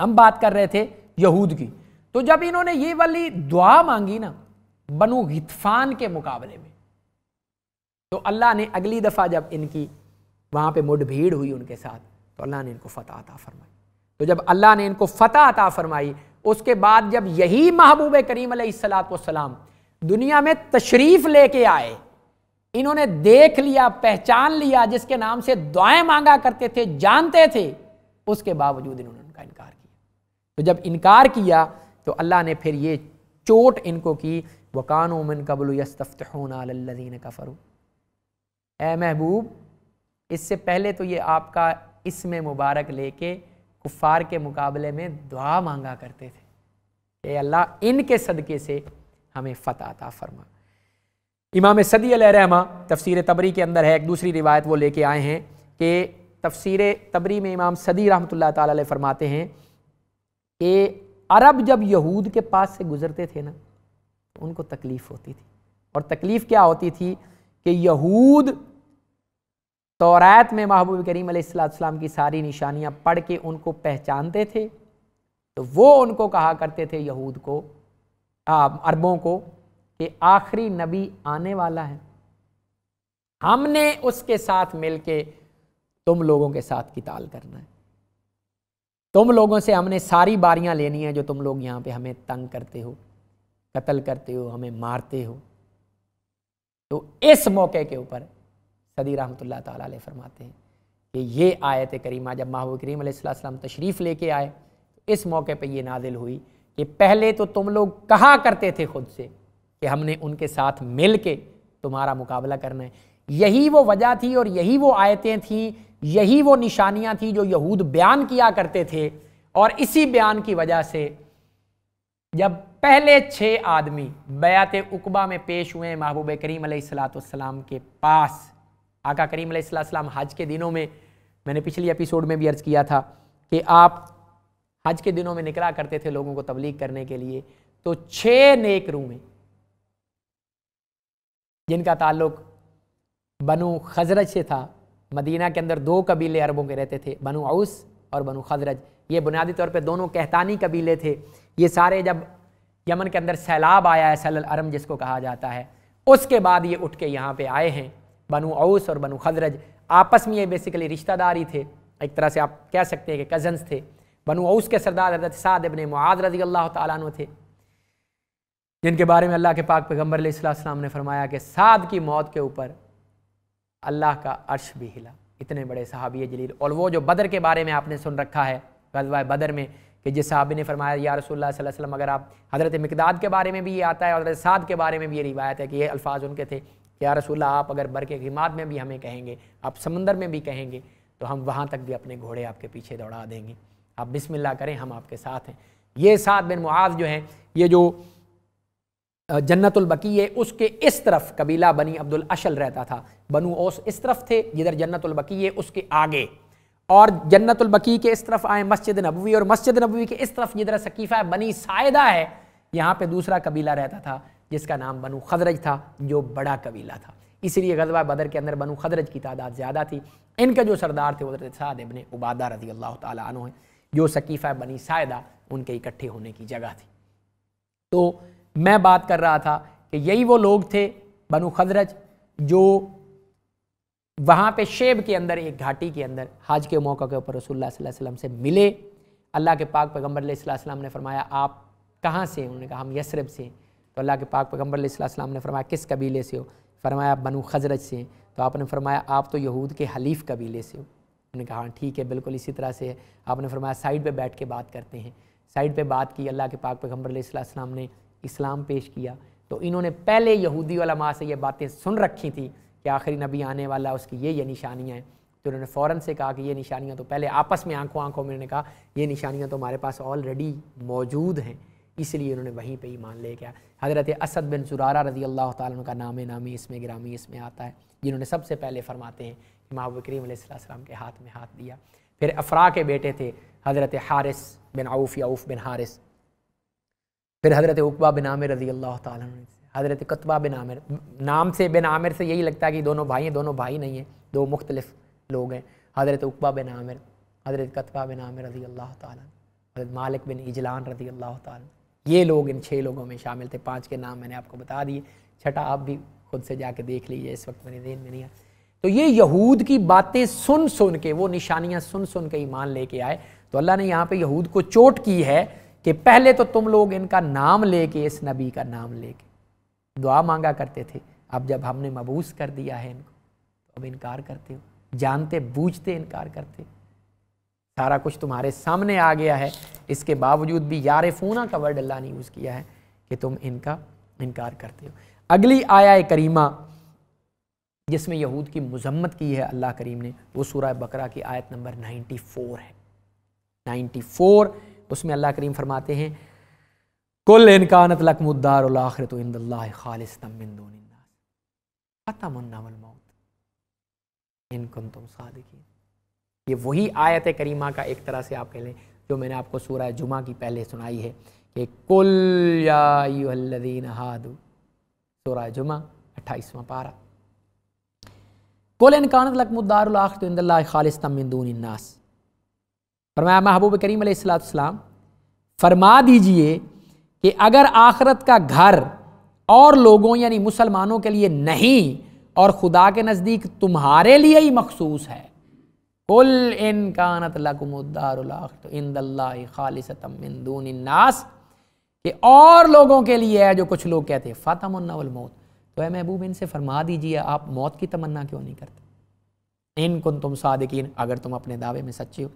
ہم بات کر رہے تھے یہود کی۔ تو جب انہوں نے یہ والی دعا مانگی نا بنو غطفان کے مقابلے میں، تو اللہ نے اگلی دفعہ جب ان کی وہاں پہ مڈ بھیڑ ہوئی ان کے ساتھ، تو اللہ نے ان کو فتح عطا فرمائی۔ تو جب اللہ نے ان کو فتح عطا فرمائی، اس کے بعد جب یہی محبوب کریم علیہ السلاۃ والسلام دنیا میں تشریف لے کے آئے، انہوں نے دیکھ لیا، پہچان لیا، جس کے نام سے دعائیں مانگا کرتے تھے، جانتے تھے، اس کے باوجود انہوں نے ان کا انکار کیا تو جب انکار کیا تو اللہ نے پھر یہ چوٹ ان کو کی وکان من قبل یستفتحون علی الذین کفروا اے محبوب، اس سے پہلے تو یہ آپ کا اسم مبارک لے کے کفار کے مقابلے میں دعا مانگا کرتے تھے۔ اے اللہ، ان کے صدقے سے ہمیں فتح عطا فرما۔ امام صدی علیہ رحمہ تفسیر تبری کے اندر ہے، ایک دوسری روایت وہ لے کے آئے ہیں کہ تفسیر تبری میں امام صدی رحمۃ اللہ تعالی علیہ فرماتے ہیں کہ عرب جب یہود کے پاس سے گزرتے تھے نا، ان کو تکلیف ہوتی تھی۔ اور تکلیف کیا ہوتی تھی کہ یہود تورات میں محبوب کریم علیہ السلام کی ساری نشانیاں پڑھ کے ان کو پہچانتے تھے۔ تو وہ ان کو کہا کرتے تھے، یہود کو عربوں کو کہ آخری نبی آنے والا ہے۔ ہم نے اس کے ساتھ مل کے تم لوگوں کے ساتھ کتال کرنا ہے۔ تم لوگوں سے ہم نے ساری باریاں لینی ہیں جو تم لوگ یہاں پہ ہمیں تنگ کرتے ہو، قتل کرتے ہو، ہمیں مارتے ہو۔ تو اس موقع کے اوپر صدی رحمۃ اللہ تعالیٰ علیہ فرماتے ہیں کہ یہ آیت کریمہ جب محبوب کریم علیہ السلام تشریف لے کے آئے اس موقع پہ یہ نازل ہوئی کہ پہلے تو تم لوگ کہا کرتے تھے خود سے کہ ہم نے ان کے ساتھ مل کے تمہارا مقابلہ کرنا ہے۔ یہی وہ وجہ تھی اور یہی وہ آیتیں تھیں، یہی وہ نشانیاں تھیں جو یہود بیان کیا کرتے تھے۔ اور اسی بیان کی وجہ سے جب پہلے چھ آدمی بیعت اقبا میں پیش ہوئے محبوب کریم علیہ السلاۃ والسلام کے پاس، آقا کریم علیہ السلام حج کے دنوں میں میں نے پچھلی اپیسوڈ میں بھی عرض کیا تھا کہ آپ حج کے دنوں میں نکلا کرتے تھے لوگوں کو تبلیغ کرنے کے لیے، تو چھ نیک روح میں، جن کا تعلق بنو خزرج سے تھا۔ مدینہ کے اندر دو قبیلے عربوں کے رہتے تھے، بنو اوس اور بنو خزرج۔ یہ بنیادی طور پہ دونوں کہتانی قبیلے تھے۔ یہ سارے جب یمن کے اندر سیلاب آیا ہے، سیل العرم جس کو کہا جاتا ہے، اس کے بعد یہ اٹھ کے یہاں پہ آئے ہیں۔ بنو اوس اور بنو خزرج آپس میں یہ بیسیکلی رشتہ داری تھے۔ ایک طرح سے آپ کہہ سکتے ہیں کہ کزنس تھے۔ بنو اوس کے سردار حضرت سعد ابن معاذ رضی اللہ تعالیٰ عنہ تھے۔ جن کے بارے میں اللہ کے پاک پیغمبر علیہ السلام نے فرمایا کہ سعد کی موت کے اوپر اللہ کا عرش بھی ہلا۔ اتنے بڑے صحابی جلیل۔ اور وہ جو بدر کے بارے میں آپ نے سن رکھا ہے، غزوہ بدر میں، کہ جس صحابی نے فرمایا، یا رسول اللہ صلی اللہ علیہ وسلم، اگر آپ حضرت مقداد کے بارے میں بھی یہ آتا ہے، حضرت سعد کے بارے میں بھی یہ روایت ہے کہ یہ الفاظ ان کے تھے کہ یا رسول اللہ، آپ اگر بر کے خدمات میں بھی ہمیں کہیں گے، آپ سمندر میں بھی کہیں گے، تو ہم وہاں تک بھی اپنے گھوڑے آپ کے پیچھے دوڑا دیں گے۔ آپ بسم اللہ کریں، ہم آپ کے ساتھ ہیں۔ یہ سعد بن معاذ جو ہیں، یہ جو جنت البقی اس کے اس طرف قبیلہ بنی عبد الاشل رہتا تھا۔ بنو اوس اس طرف تھے، جدھر جنت البقی اس کے آگے۔ اور جنت البقی کے اس طرف آئے مسجد نبوی، اور مسجد نبوی کے اس طرف جدھر ثقیفہ بنی سائدہ ہے، یہاں پہ دوسرا قبیلہ رہتا تھا، جس کا نام بنو خدرج تھا، جو بڑا قبیلہ تھا۔ اس لیے غزوہ بدر کے اندر بنو خدرج کی تعداد زیادہ تھی۔ ان کے جو سردار تھے، حضرت سعد ابن عبادہ رضی اللہ تعالیٰ عنہ ہیں، جو ثقیفہ بنی سائدہ، ان کے اکٹھے ہونے کی جگہ تھی۔ تو میں بات کر رہا تھا کہ یہی وہ لوگ تھے بنو خدرج جو وہاں پہ شیب کے اندر، ایک گھاٹی کے اندر حج کے موقع کے اوپر رسول اللہ صلی اللہ علیہ وسلم سے ملے۔ اللہ کے پاک پیغمبر علیہ السلام وسلم نے فرمایا، آپ کہاں سے ہیں؟ انہوں نے کہا، ہم یسرب سے ہیں۔ تو اللہ کے پاک پیغمبر علیہ السلام نے فرمایا، کس قبیلے سے ہو؟ فرمایا بنو خزرج سے ہیں۔ تو آپ نے فرمایا، آپ تو یہود کے حلیف قبیلے سے ہو۔ انہوں نے کہا ہاں ٹھیک ہے، بالکل اسی طرح سے آپ نے فرمایا سائڈ پہ بیٹھ کے بات کرتے ہیں۔ سائڈ پہ بات کی، اللہ کے پاک پیغمبر علیہ السلام نے اسلام پیش کیا۔ تو انہوں نے پہلے یہودی علماء سے یہ باتیں سن رکھی تھیں کہ آخری نبی آنے والا اس کی یہ یہ نشانیاں ہیں۔ تو انہوں نے فوراً سے کہا کہ یہ نشانیاں تو پہلے آپس میں آنکھوں آنکھوں میں نے کہا، یہ نشانیاں تو ہمارے پاس آلریڈی موجود ہیں۔ اس لیے انہوں نے وہیں پہ ایمان لے کے حضرت اسد بن زرارہ رضی اللہ تعالیٰ کا نام نامی اس میں، گرامی اس میں آتا ہے۔ جنہوں نے سب سے پہلے فرماتے ہیں کہ محبوب کریم علیہ السلام کے ہاتھ میں ہاتھ دیا۔ پھر افرا کے بیٹے تھے حضرت حارث بن عوف یا عوف بن حارث۔ پھر حضرت اقبا بن عامر رضی اللہ تعالیٰ عنہ حضرت قطبہ بن عامر، نام سے بن عامر سے یہی لگتا ہے کہ دونوں بھائی ہیں، دونوں بھائی نہیں ہیں، دو مختلف لوگ ہیں۔ حضرت اقبا بن عامر، حضرت قطبہ بن عامر رضی اللہ تعالیٰ حضرت مالک بن اجلان رضی اللہ تعالیٰ یہ لوگ ان چھ لوگوں میں شامل تھے، پانچ کے نام میں نے آپ کو بتا دیے۔ چھٹا آپ بھی خود سے جا کے دیکھ لیجیے اس وقت میرے ذہن میں نہیں ہے تو یہ یہود کی باتیں سن سن کے، وہ نشانیاں سن سن کے ایمان لے کے آئے۔ تو اللہ نے یہاں پہ یہود کو چوٹ کی ہے۔ کہ پہلے تو تم لوگ ان کا نام لے کے اس نبی کا نام لے کے دعا مانگا کرتے تھے۔ اب جب ہم نے مبوس کر دیا ہے ان کو اب انکار کرتے ہو۔ جانتے، بوجھتے انکار کرتے۔ سارا کچھ تمہارے سامنے آ گیا ہے۔ اس کے باوجود بھی یار فونا کا ورڈ اللہ نے یوز کیا ہے کہ تم ان کا انکار کرتے ہو۔ اگلی آیا کریمہ جس میں یہود کی مذمت کی ہے اللہ کریم نے، وہ سورہ بقرہ کی آیت نمبر نائنٹی فور ہے۔ نائنٹی فور اس میں اللہ کریم فرماتے ہیں کل انکانت لکم الدار الاخرت عند اللہ خالص من دون الناس۔ ختم الموت۔ ان کنتم صادقین۔ یہ وہی آیت کریمہ کا ایک طرح سے آپ کہہ لیں، جو میں نے آپ کو سورہ جمعہ کی پہلے سنائی ہے کہ کل یا ایوہ الذین ہادو سورہ جمعہ، اٹھائیسواں پارہ۔ کل انکانت لکم الدار الاخرت عند اللہ خالص من دون الناس۔ فرمایا محبوب کریم علیہ السلام فرما دیجیے کہ اگر آخرت کا گھر اور لوگوں یعنی مسلمانوں کے لیے نہیں اور خدا کے نزدیک تمہارے لیے ہی مخصوص ہے کل ان کانت لکم الدار الاخرت اللہ خالصتا من دون الناس، کہ اور لوگوں کے لیے ہے جو کچھ لوگ کہتے ہیں فاطم الموت تو اے محبوب، ان سے فرما دیجیے، آپ موت کی تمنا کیوں نہیں کرتے؟ ان کن تم صادقین، اگر تم اپنے دعوے میں سچے ہو۔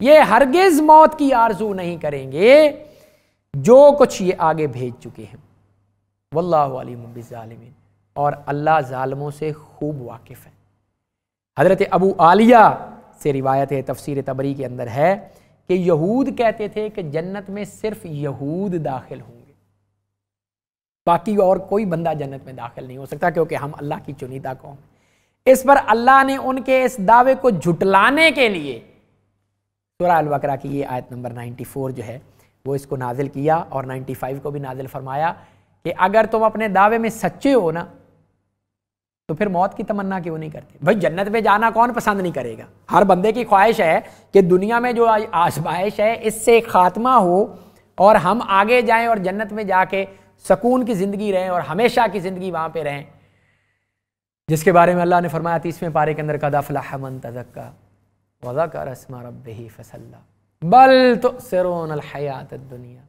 یہ ہرگز موت کی آرزو نہیں کریں گے جو کچھ یہ آگے بھیج چکے ہیں۔ واللہ علیم بالظالمین۔ اور اللہ ظالموں سے خوب واقف ہے۔ حضرت ابو عالیہ سے روایت ہے، تفسیر تبری کے اندر ہے کہ یہود کہتے تھے کہ جنت میں صرف یہود داخل ہوں گے۔ باقی اور کوئی بندہ جنت میں داخل نہیں ہو سکتا کیونکہ ہم اللہ کی چنیدہ قوم ہیں۔ اس پر اللہ نے ان کے اس دعوے کو جھٹلانے کے لیے سورہ البقرہ کی یہ آیت نمبر نائنٹی فور جو ہے، وہ اس کو نازل کیا اور نائنٹی فائیو کو بھی نازل فرمایا کہ اگر تم اپنے دعوے میں سچے ہو نا، تو پھر موت کی تمنا کیوں نہیں کرتے؟ بھائی جنت میں جانا کون پسند نہیں کرے گا؟ ہر بندے کی خواہش ہے کہ دنیا میں جو آزمائش ہے، اس سے خاتمہ ہو اور ہم آگے جائیں اور جنت میں جا کے سکون کی زندگی رہیں اور ہمیشہ کی زندگی وہاں پہ رہیں۔ جس کے بارے میں اللہ نے فرمایا، تیسویں پارے کے اندر قد افلح من تزکا وذکر اسم ربہ فصلا۔ بل تؤثرون الحیات الدنیا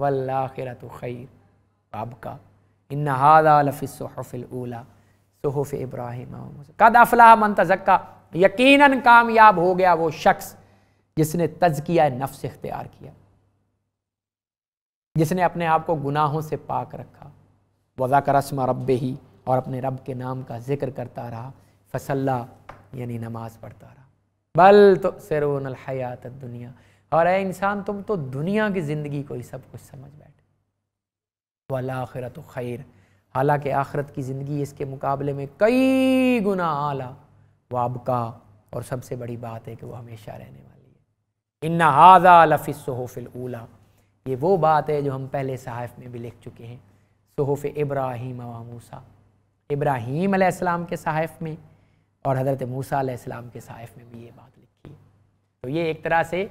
والآخرت خیر۔ ابکا ان هذا لفی الصحف الاولا صحف ابراہیم قد افلح من تزکا یقیناً کامیاب ہو گیا وہ شخص جس نے تزکیہ نفس اختیار کیا، جس نے اپنے آپ کو گناہوں سے پاک رکھا۔ وذکر اسم ربہ اور اپنے رب کے نام کا ذکر کرتا رہا فصلہ یعنی نماز پڑھتا رہا۔ بل تو سرون الحیات دنیا اور اے انسان، تم تو دنیا کی زندگی کو ہی سب کچھ سمجھ بیٹھے۔ والآخرت خیر۔ حالانکہ آخرت کی زندگی اس کے مقابلے میں کئی گنا اعلیٰ وابقا اور سب سے بڑی بات ہے کہ وہ ہمیشہ رہنے والی ہے۔ ان هذا لفی الصحف الاولا یہ وہ بات ہے جو ہم پہلے صحائف میں بھی لکھ چکے ہیں۔ صحف ابراہیم و موسیٰ۔ ابراہیم علیہ السلام کے صحائف میں اور حضرت موسیٰ علیہ السلام کے صحائف میں بھی یہ بات لکھی ہے۔ تو یہ ایک طرح سے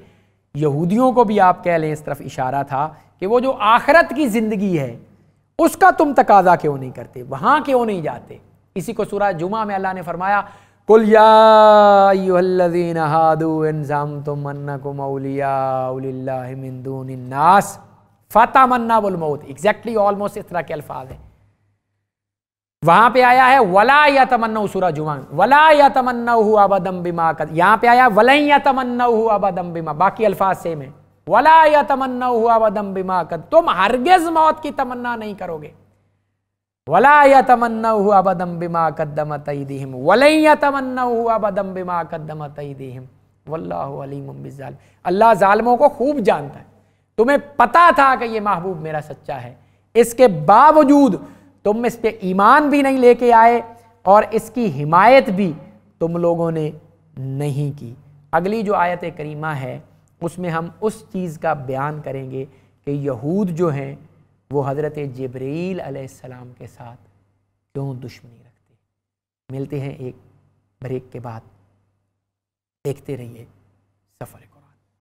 یہودیوں کو بھی آپ کہہ لیں، اس طرف اشارہ تھا کہ وہ جو آخرت کی زندگی ہے، اس کا تم تقاضا کیوں نہیں کرتے؟ وہاں کیوں نہیں جاتے؟ اسی کو سورہ جمعہ میں اللہ نے فرمایا کل یا ایوہ الذین ہادو انزامتم انکم اولیاء للہ من دون الناس فتح منہ والموت ایگزیکٹلی آلموسٹ اس طرح کے الفاظ ہیں۔ وہاں پہ آیا ہے، ولا یا تمنا سورہ جمعہ ولا یا تمنا ہوا بدم بیما یہاں پہ آیا ولن یا تمنا ہوا بدم بیما باقی الفاظ سے میں ولا یا تمنا ہوا بدم بیما تم ہرگز موت کی تمنا نہیں کرو گے۔ ولا یا تمنا ہوا بدم بیما قدم تیدہم ولن یا تمنا ہوا بدم بیما قدم تیدہم واللہ علیم بالظالم۔ اللہ ظالموں کو خوب جانتا ہے۔ تمہیں پتا تھا کہ یہ محبوب میرا سچا ہے۔ اس کے باوجود تم اس پہ ایمان بھی نہیں لے کے آئے اور اس کی حمایت بھی تم لوگوں نے نہیں کی۔ اگلی جو آیت کریمہ ہے، اس میں ہم اس چیز کا بیان کریں گے کہ یہود جو ہیں، وہ حضرت جبریل علیہ السلام کے ساتھ کیوں دشمنی رکھتے ملتے ہیں ایک بریک کے بعد۔ دیکھتے رہیے سفر کو۔